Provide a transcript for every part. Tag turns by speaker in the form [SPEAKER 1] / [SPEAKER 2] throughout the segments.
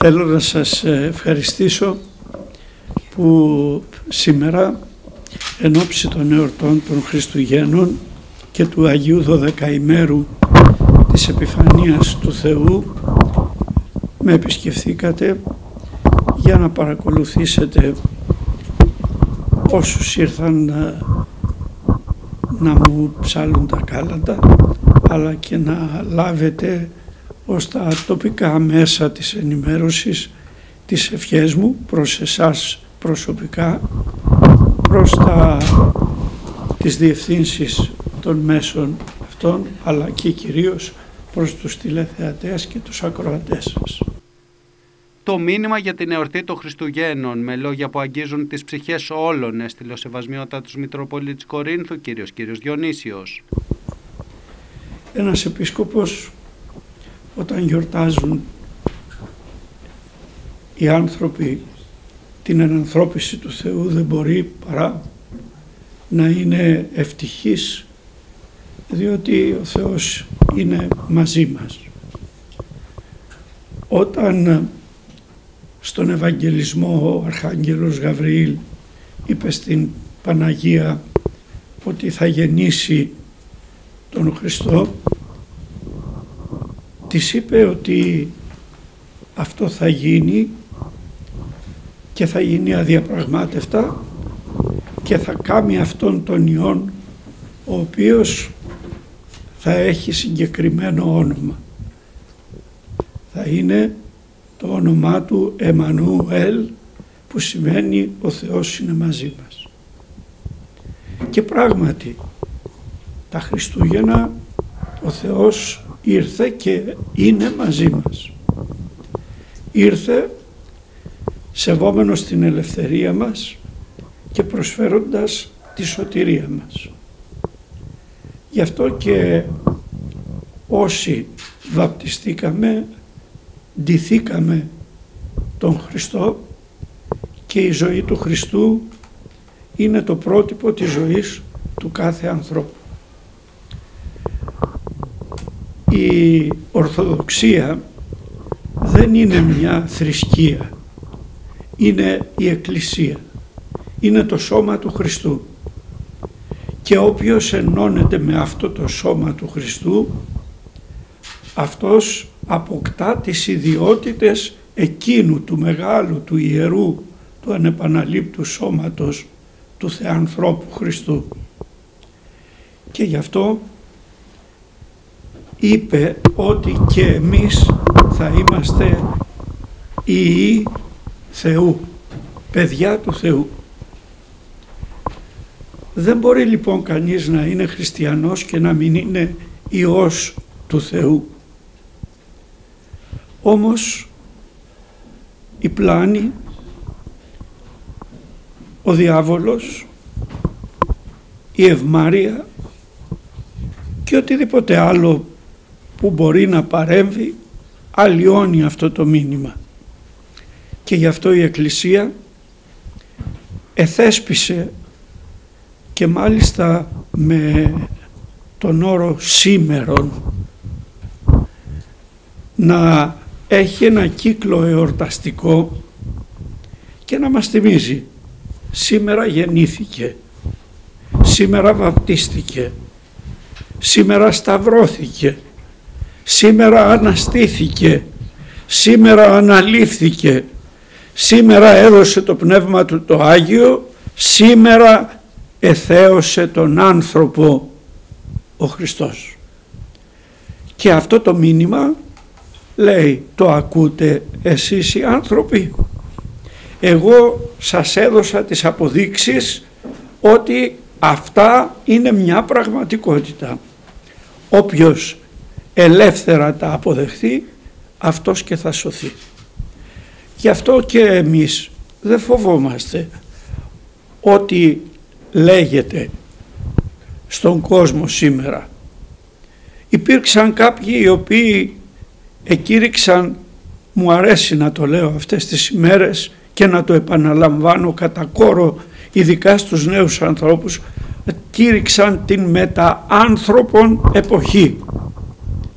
[SPEAKER 1] Θέλω να σας ευχαριστήσω που σήμερα εν ώψη των εορτών των Χριστουγέννων και του Αγίου Δωδεκαημέρου της Επιφανίας του Θεού με επισκεφθήκατε για να παρακολουθήσετε όσους ήρθαν να, να μου ψάλουν τα κάλαντα αλλά και να λάβετε ως τα τοπικά μέσα της ενημέρωσης τις ευχές μου προς εσάς προσωπικά, προς τα, τις διευθύνσεις των μέσων αυτών, αλλά και κυρίως προς τους τηλεθεατές και τους ακροατές σας.
[SPEAKER 2] Το μήνυμα για την εορτή των Χριστουγέννων με λόγια που αγγίζουν τις ψυχές όλων έστειλε ο Σεβασμιότατος Μητροπολίτης Κορίνθου, κύριος κύριος Διονύσιος.
[SPEAKER 1] Ένας επίσκοπος όταν γιορτάζουν οι άνθρωποι την ενανθρώπιση του Θεού δεν μπορεί παρά να είναι ευτυχής διότι ο Θεός είναι μαζί μας. Όταν στον Ευαγγελισμό ο Αρχάγγελος Γαβριήλ είπε στην Παναγία ότι θα γεννήσει τον Χριστό της είπε ότι αυτό θα γίνει και θα γίνει αδιαπραγμάτευτα και θα κάνει αυτόν τον ιόν ο οποίος θα έχει συγκεκριμένο όνομα. Θα είναι το όνομά του Εμμανουέλ που σημαίνει ο Θεός είναι μαζί μας. Και πράγματι τα Χριστούγεννα ο Θεός ήρθε και είναι μαζί μας. Ήρθε σεβόμενος την ελευθερία μας και προσφέροντας τη σωτηρία μας. Γι' αυτό και όσοι βαπτιστήκαμε, ντυθήκαμε τον Χριστό και η ζωή του Χριστού είναι το πρότυπο της ζωής του κάθε ανθρώπου. Η Ορθοδοξία δεν είναι μια θρησκεία, είναι η Εκκλησία, είναι το σώμα του Χριστού. Και όποιος ενώνεται με αυτό το σώμα του Χριστού αυτός αποκτά τις ιδιότητες εκείνου του μεγάλου, του ιερού, του ανεπαναλήπτου σώματος του Θεανθρώπου Χριστού. Και γι' αυτό είπε ότι και εμείς θα είμαστε ιοί Θεού, παιδιά του Θεού. Δεν μπορεί λοιπόν κανείς να είναι χριστιανός και να μην είναι Υιός του Θεού. Όμως η πλάνη, ο διάβολος, η ευμάρεια και οτιδήποτε άλλο που μπορεί να παρέμβει αλλοιώνει αυτό το μήνυμα. Και γι' αυτό η Εκκλησία εθέσπισε και μάλιστα με τον όρο σήμερον να έχει ένα κύκλο εορταστικό και να μας θυμίζει σήμερα γεννήθηκε, σήμερα βαπτίστηκε, σήμερα σταυρώθηκε, σήμερα αναστήθηκε, σήμερα αναλήφθηκε, σήμερα έδωσε το Πνεύμα Του το Άγιο, σήμερα εθέωσε τον άνθρωπο ο Χριστός. Και αυτό το μήνυμα λέει το ακούτε εσείς οι άνθρωποι. Εγώ σας έδωσα τις αποδείξεις ότι αυτά είναι μια πραγματικότητα. Όποιος ελεύθερα τα αποδεχθεί αυτός και θα σωθεί. Γι' αυτό και εμείς δεν φοβόμαστε ότι λέγεται στον κόσμο σήμερα. Υπήρξαν κάποιοι οι οποίοι εκήρυξαν, μου αρέσει να το λέω αυτές τις ημέρες και να το επαναλαμβάνω κατά κόρο ειδικά στους νέους ανθρώπους, κήρυξαν την μεταάνθρωπον εποχή.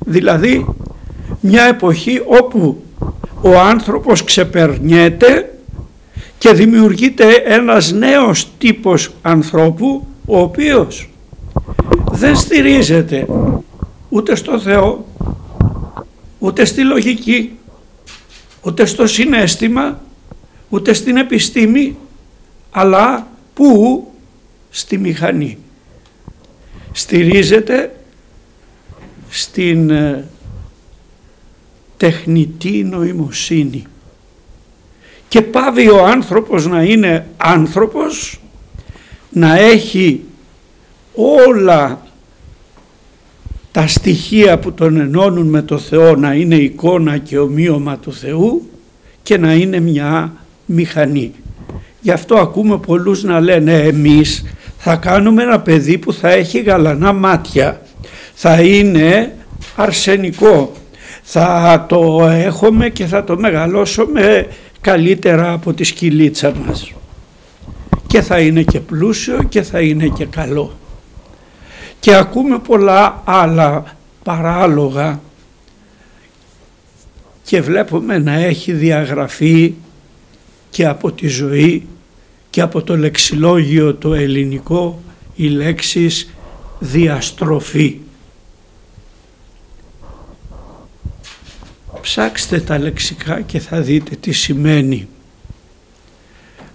[SPEAKER 1] Δηλαδή μια εποχή όπου ο άνθρωπος ξεπερνιέται και δημιουργείται ένας νέος τύπος ανθρώπου ο οποίος δεν στηρίζεται ούτε στο Θεό ούτε στη λογική ούτε στο συνέστημα ούτε στην επιστήμη αλλά που στη μηχανή. Στηρίζεται στην ε, τεχνητή νοημοσύνη και πάβει ο άνθρωπος να είναι άνθρωπος να έχει όλα τα στοιχεία που τον ενώνουν με το Θεό να είναι εικόνα και ομοίωμα του Θεού και να είναι μια μηχανή. Γι' αυτό ακούμε πολλούς να λένε εμείς θα κάνουμε ένα παιδί που θα έχει γαλανά μάτια, θα είναι αρσενικό, θα το έχουμε και θα το μεγαλώσουμε καλύτερα από τη σκυλίτσα μας και θα είναι και πλούσιο και θα είναι και καλό. Και ακούμε πολλά άλλα παράλογα και βλέπουμε να έχει διαγραφεί και από τη ζωή και από το λεξιλόγιο το ελληνικό η λέξεις διαστροφή. Ψάξτε τα λεξικά και θα δείτε τι σημαίνει.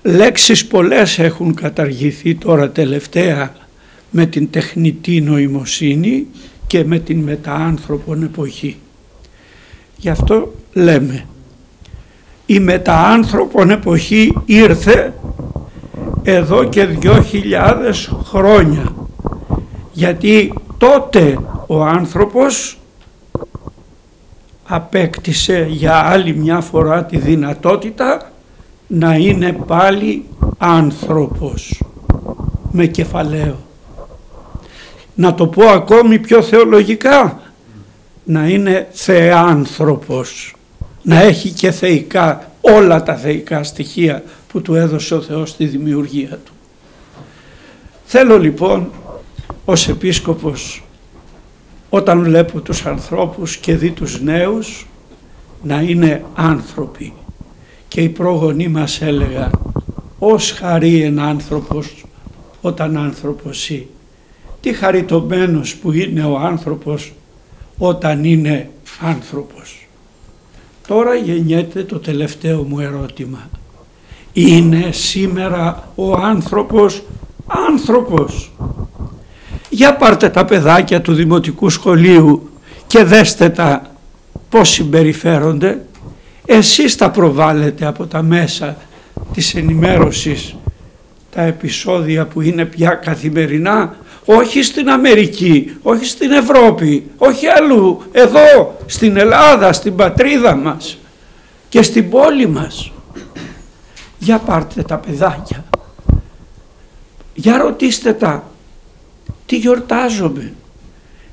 [SPEAKER 1] Λέξεις πολλές έχουν καταργηθεί τώρα τελευταία με την τεχνητή νοημοσύνη και με την μεταάνθρωπον εποχή. Γι' αυτό λέμε η μεταάνθρωπον εποχή ήρθε εδώ και δυο χιλιάδες χρόνια γιατί τότε ο άνθρωπος απέκτησε για άλλη μια φορά τη δυνατότητα να είναι πάλι άνθρωπος με κεφαλαίο. Να το πω ακόμη πιο θεολογικά, να είναι θεάνθρωπος, να έχει και θεϊκά, όλα τα θεϊκά στοιχεία που του έδωσε ο Θεός στη δημιουργία του. Θέλω λοιπόν ως επίσκοπος όταν βλέπω τους ανθρώπους και δει τους νέους να είναι άνθρωποι και οι πρόγονοί μας έλεγαν ως χαρεί ένα άνθρωπος όταν άνθρωπος ή τι χαριτωμένος που είναι ο άνθρωπος όταν είναι άνθρωπος. Τώρα γεννιέται το τελευταίο μου ερώτημα. Είναι σήμερα ο άνθρωπος άνθρωπος; Για πάρτε τα παιδάκια του Δημοτικού Σχολείου και δέστε τα πώς συμπεριφέρονται εσείς τα προβάλλετε από τα μέσα της ενημέρωσης τα επεισόδια που είναι πια καθημερινά όχι στην Αμερική, όχι στην Ευρώπη, όχι αλλού, εδώ στην Ελλάδα, στην πατρίδα μας και στην πόλη μας. Για πάρτε τα παιδάκια, για ρωτήστε τα τι γιορτάζομαι,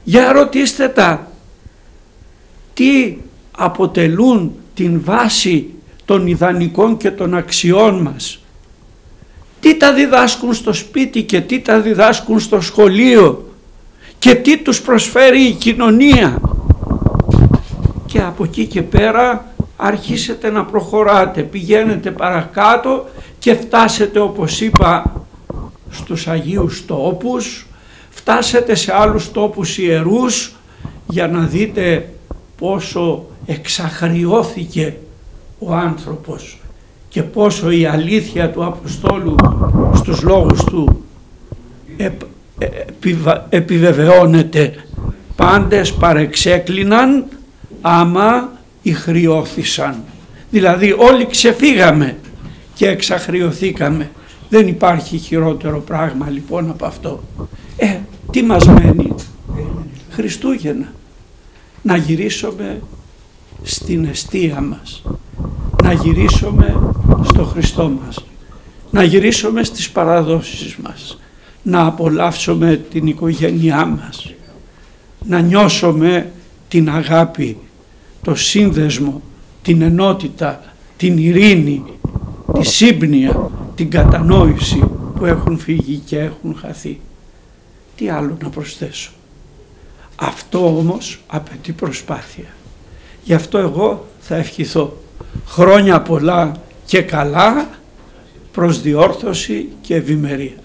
[SPEAKER 1] για ρωτήστε τα τι αποτελούν την βάση των ιδανικών και των αξιών μας. Τι τα διδάσκουν στο σπίτι και τι τα διδάσκουν στο σχολείο και τι τους προσφέρει η κοινωνία. Και από εκεί και πέρα αρχίσετε να προχωράτε, πηγαίνετε παρακάτω και φτάσετε όπως είπα στους Αγίους τόπους, φτάσετε σε άλλους τόπους ιερούς για να δείτε πόσο εξαχριώθηκε ο άνθρωπος και πόσο η αλήθεια του Αποστόλου στους λόγους του επιβεβαιώνεται. Πάντες παρεξέκλειναν άμα ηχριώθησαν. Δηλαδή όλοι ξεφύγαμε και εξαχριωθήκαμε. Δεν υπάρχει χειρότερο πράγμα λοιπόν από αυτό. Ε τι μας μένει; Χριστούγεννα. Να γυρίσουμε στην αιστεία μας, να γυρίσουμε στο Χριστό μας, να γυρίσουμε στις παραδόσεις μας, να απολαύσουμε την οικογένειά μας, να νιώσουμε την αγάπη, το σύνδεσμο, την ενότητα, την ειρήνη, τη σύμπνοια, την κατανόηση που έχουν φύγει και έχουν χαθεί. Τι άλλο να προσθέσω. Αυτό όμως απαιτεί προσπάθεια. Γι' αυτό εγώ θα ευχηθώ χρόνια πολλά και καλά προς διόρθωση και ευημερία.